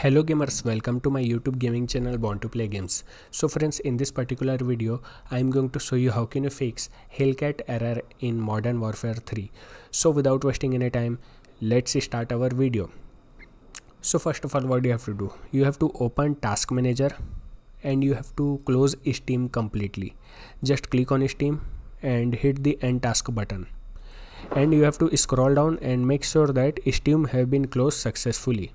Hello gamers, welcome to my YouTube gaming channel Born to Play Games. So friends, in this particular video, I am going to show you how can you fix Hellcat error in Modern Warfare 3. So without wasting any time, let's start our video. So first of all, what you have to do? You have to open Task Manager and you have to close Steam completely. Just click on Steam and hit the End Task button. And you have to scroll down and make sure that Steam have been closed successfully.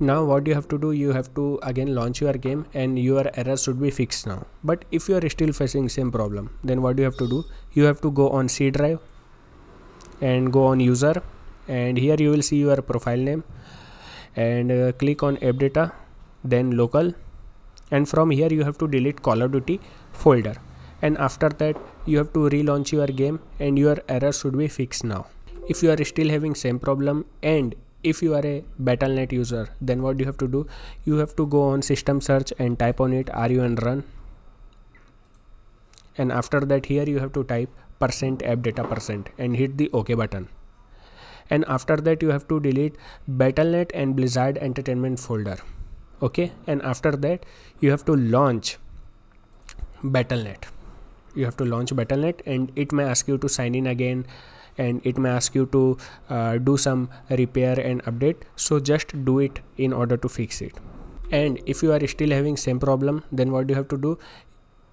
Now what you have to do you have to again launch your game and your error should be fixed now. But if you are still facing same problem then what you have to do you have to go on c drive and go on user. And here you will see your profile name. And uh, click on app data then local. And from here you have to delete call of duty folder. And after that you have to relaunch your game and your error should be fixed now. If you are still having same problem and if you are a battle.net user then what you have to do? You have to go on system search and type on it ru and run? And after that here you have to type percent app data percent and hit the ok button. And after that you have to delete battle.net and blizzard entertainment folder. Okay? And after that you have to launch battle.net. You have to launch battle.net and it may ask you to sign in again and it may ask you to uh, do some repair and update. So just do it in order to fix it. And if you are still having same problem then what do you have to do?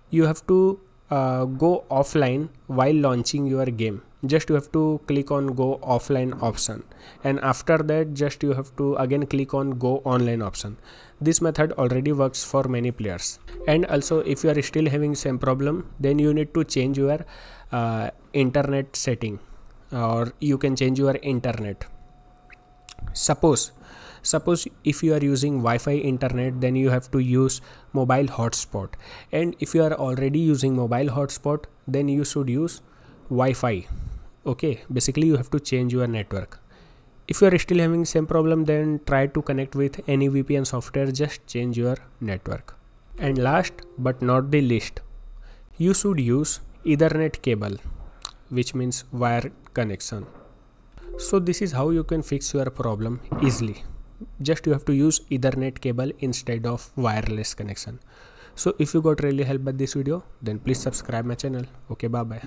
You have to uh, go offline while launching your game. Just you have to click on go offline option. And after that just you have to again click on go online option. This method already works for many players. And also if you are still having same problem then you need to change your uh, internet setting or you can change your internet. Suppose suppose if you are using wi-fi internet then you have to use mobile hotspot. And if you are already using mobile hotspot then you should use wi-fi. Okay basically you have to change your network. If you are still having same problem then try to connect with any vpn software just change your network. And last but not the least you should use ethernet cable which means wire connection. So this is how you can fix your problem easily. Just you have to use ethernet cable instead of wireless connection. So if you got really help by this video then please subscribe my channel. Okay bye bye